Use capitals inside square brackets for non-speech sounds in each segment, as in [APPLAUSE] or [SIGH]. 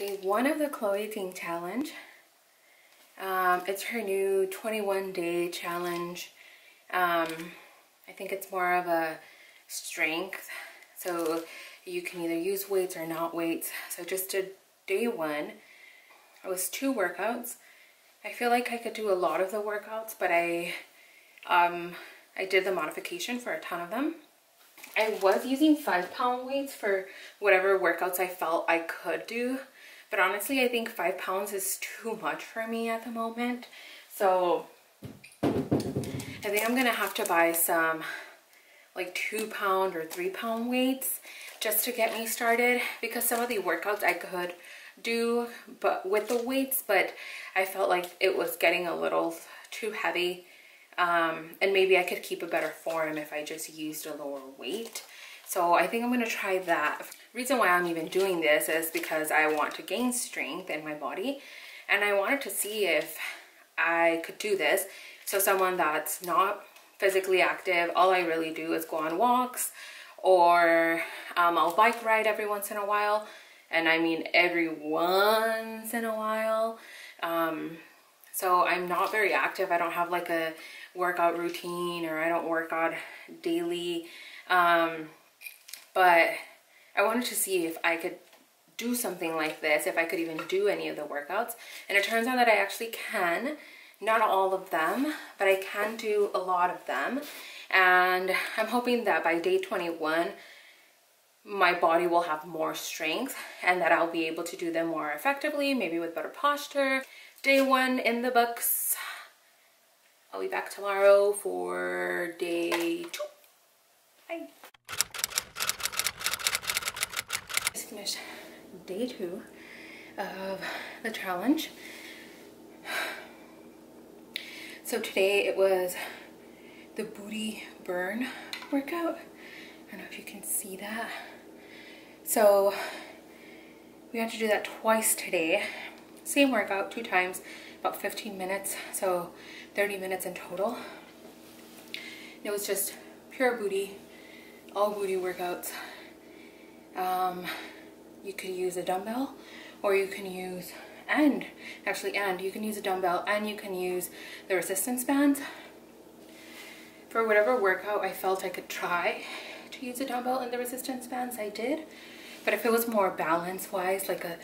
day one of the Chloe Ting challenge. Um, it's her new 21 day challenge. Um, I think it's more of a strength. So you can either use weights or not weights. So just to day one, it was two workouts. I feel like I could do a lot of the workouts, but I, um, I did the modification for a ton of them. I was using five pound weights for whatever workouts I felt I could do. But honestly, I think five pounds is too much for me at the moment. So I think I'm gonna have to buy some like two pound or three pound weights just to get me started because some of the workouts I could do but with the weights but I felt like it was getting a little too heavy um, and maybe I could keep a better form if I just used a lower weight so I think I'm gonna try that. Reason why I'm even doing this is because I want to gain strength in my body and I wanted to see if I could do this. So someone that's not physically active, all I really do is go on walks or um, I'll bike ride every once in a while. And I mean every once in a while. Um, so I'm not very active. I don't have like a workout routine or I don't work out daily. Um, but I wanted to see if I could do something like this, if I could even do any of the workouts. And it turns out that I actually can, not all of them, but I can do a lot of them. And I'm hoping that by day 21, my body will have more strength and that I'll be able to do them more effectively, maybe with better posture. Day one in the books. I'll be back tomorrow for day two. Bye. Finished day two of the challenge. So today it was the booty burn workout. I don't know if you can see that. So we had to do that twice today. Same workout, two times, about 15 minutes. So 30 minutes in total. It was just pure booty, all booty workouts. Um, you could use a dumbbell or you can use and actually and you can use a dumbbell and you can use the resistance bands. For whatever workout I felt I could try to use a dumbbell and the resistance bands I did. But if it was more balance wise like a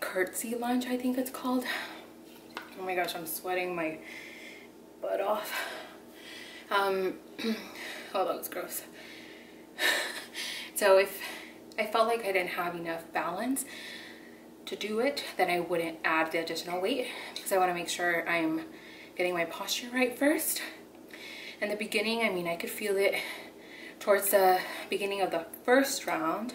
curtsy lunge I think it's called. Oh my gosh I'm sweating my butt off. Um oh that was gross. [LAUGHS] So if I felt like I didn't have enough balance to do it, then I wouldn't add the additional weight because I want to make sure I'm getting my posture right first. In the beginning, I mean, I could feel it towards the beginning of the first round.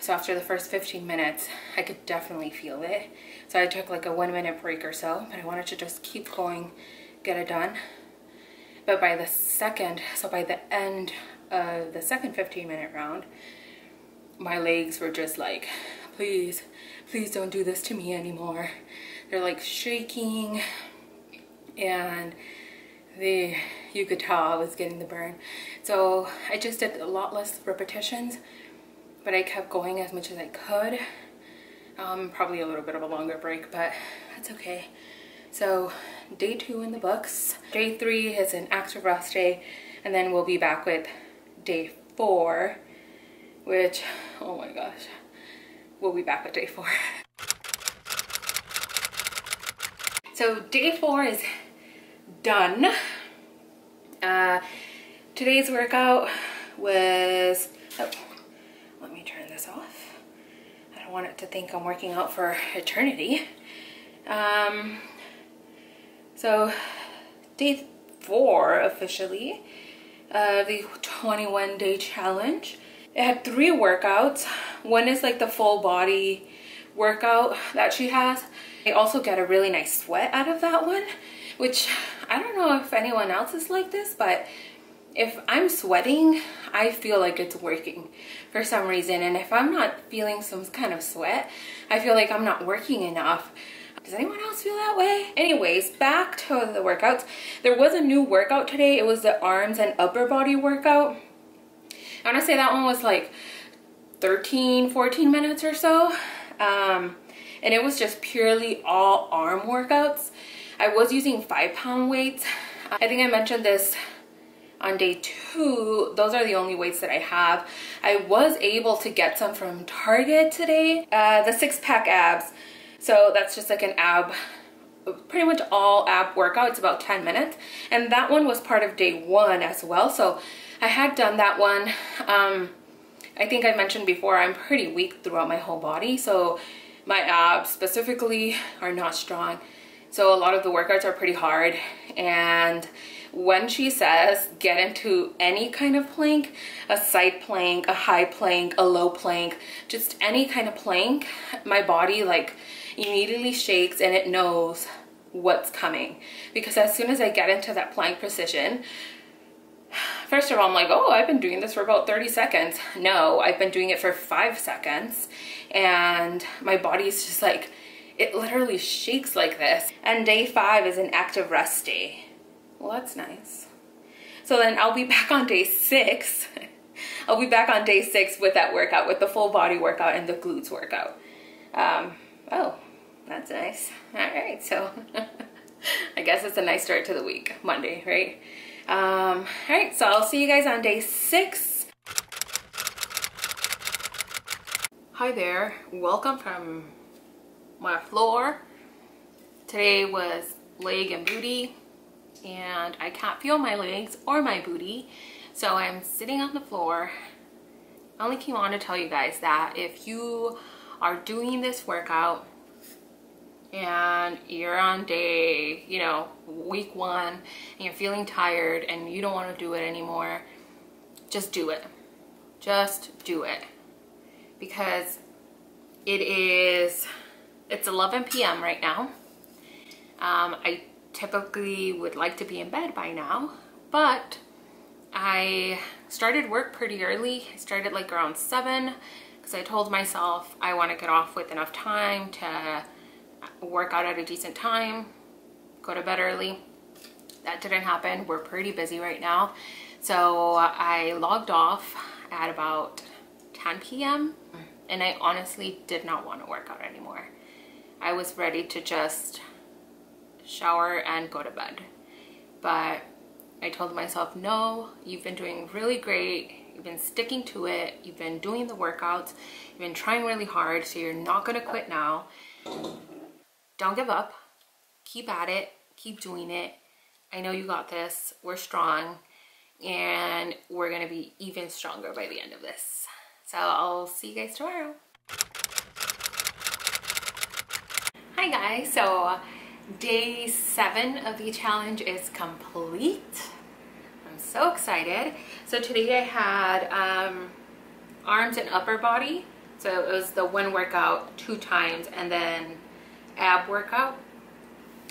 So after the first 15 minutes, I could definitely feel it. So I took like a one minute break or so, but I wanted to just keep going, get it done. But by the second, so by the end of the second 15 minute round, my legs were just like, please, please don't do this to me anymore. They're like shaking and they, you could tell I was getting the burn. So I just did a lot less repetitions, but I kept going as much as I could. Um, probably a little bit of a longer break, but that's okay. So day two in the books. Day three is an active rest day, and then we'll be back with day four, which, oh my gosh, we'll be back with day four. [LAUGHS] So day four is done. Uh, today's workout was, oh, let me turn this off. I don't want it to think I'm working out for eternity. Um, so day four officially uh, the 21 day challenge. It had three workouts. One is like the full body workout that she has. I also get a really nice sweat out of that one, which I don't know if anyone else is like this, but if I'm sweating, I feel like it's working for some reason. And if I'm not feeling some kind of sweat, I feel like I'm not working enough. Does anyone else feel that way? Anyways, back to the workouts. There was a new workout today. It was the arms and upper body workout. I want to say that one was like 13, 14 minutes or so. Um, and it was just purely all arm workouts. I was using five pound weights. I think I mentioned this on day two. Those are the only weights that I have. I was able to get some from Target today. Uh, the six pack abs. So that's just like an ab pretty much all ab workout. It's about 10 minutes. And that one was part of day one as well. So I had done that one. Um, I think I mentioned before, I'm pretty weak throughout my whole body. So my abs specifically are not strong. So a lot of the workouts are pretty hard. And when she says get into any kind of plank, a side plank, a high plank, a low plank, just any kind of plank, my body like immediately shakes and it knows what's coming. Because as soon as I get into that plank position, first of all, I'm like, oh, I've been doing this for about 30 seconds. No, I've been doing it for five seconds. And my body's just like, it literally shakes like this. And day five is an active rest day. Well, that's nice. So then I'll be back on day six. [LAUGHS] I'll be back on day six with that workout, with the full body workout and the glutes workout. Um, oh, that's nice. All right, so [LAUGHS] I guess it's a nice start to the week, Monday, right? Um, all right, so I'll see you guys on day six. Hi there, welcome from my floor. Today was leg and booty and I can't feel my legs or my booty. So I'm sitting on the floor. I only came on to tell you guys that if you are doing this workout and you're on day, you know, week one and you're feeling tired and you don't want to do it anymore, just do it. Just do it. Because it is it's 11 p.m. right now. Um, I typically would like to be in bed by now, but I started work pretty early. I started like around 7 because I told myself I want to get off with enough time to work out at a decent time, go to bed early. That didn't happen. We're pretty busy right now. So I logged off at about 10 p.m. and I honestly did not want to work out anymore. I was ready to just shower and go to bed. But I told myself, no, you've been doing really great. You've been sticking to it. You've been doing the workouts. You've been trying really hard, so you're not gonna quit now. Don't give up. Keep at it. Keep doing it. I know you got this. We're strong. And we're gonna be even stronger by the end of this. So I'll see you guys tomorrow. Hi guys, so day seven of the challenge is complete. So excited. So today I had um, arms and upper body. So it was the one workout two times and then ab workout.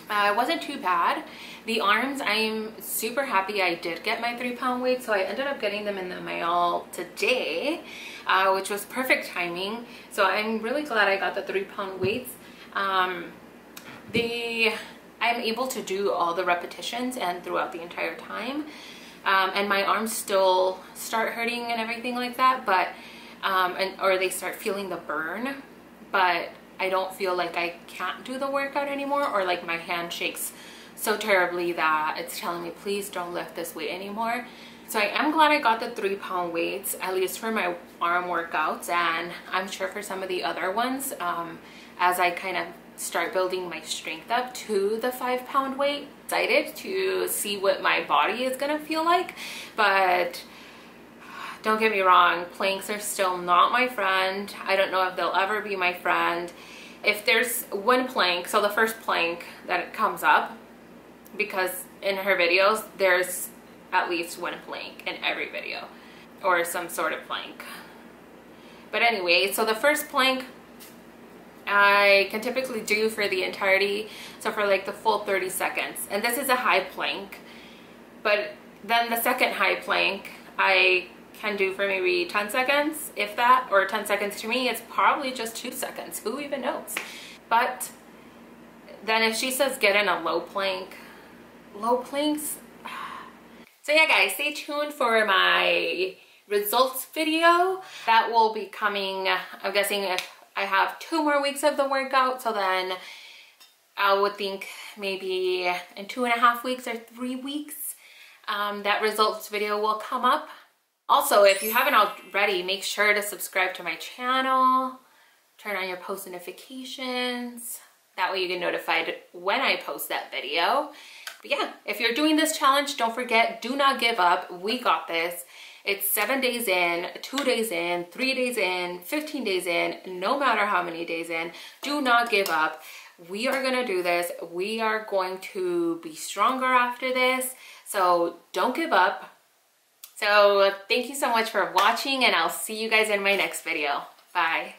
Uh, it wasn't too bad. The arms, I'm super happy I did get my three pound weight. So I ended up getting them in the mail today, uh, which was perfect timing. So I'm really glad I got the three pound weights um, the I'm able to do all the repetitions and throughout the entire time um, and my arms still start hurting and everything like that but um, and or they start feeling the burn but I don't feel like I can't do the workout anymore or like my hand shakes so terribly that it's telling me please don't lift this weight anymore. So I am glad I got the three pound weights at least for my arm workouts and I'm sure for some of the other ones um, as I kind of start building my strength up to the five pound weight. Excited to see what my body is gonna feel like, but don't get me wrong, planks are still not my friend. I don't know if they'll ever be my friend. If there's one plank, so the first plank that comes up, because in her videos, there's at least one plank in every video, or some sort of plank. But anyway, so the first plank I can typically do for the entirety, so for like the full 30 seconds. And this is a high plank, but then the second high plank I can do for maybe 10 seconds, if that, or 10 seconds to me, it's probably just two seconds, who even knows? But then if she says get in a low plank, low planks, [SIGHS] so yeah guys, stay tuned for my results video. That will be coming, I'm guessing I have two more weeks of the workout. So then I would think maybe in two and a half weeks or three weeks, um, that results video will come up. Also, if you haven't already, make sure to subscribe to my channel, turn on your post notifications. That way you get notified when I post that video. But yeah, if you're doing this challenge, don't forget, do not give up. We got this. It's seven days in, two days in, three days in, 15 days in, no matter how many days in, do not give up. We are gonna do this. We are going to be stronger after this. So don't give up. So thank you so much for watching and I'll see you guys in my next video. Bye.